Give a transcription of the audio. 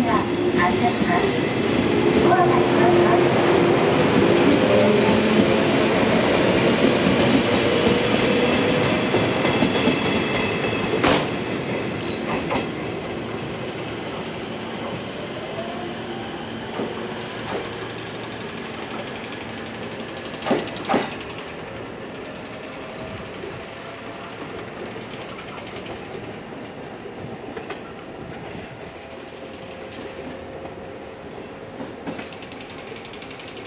现在还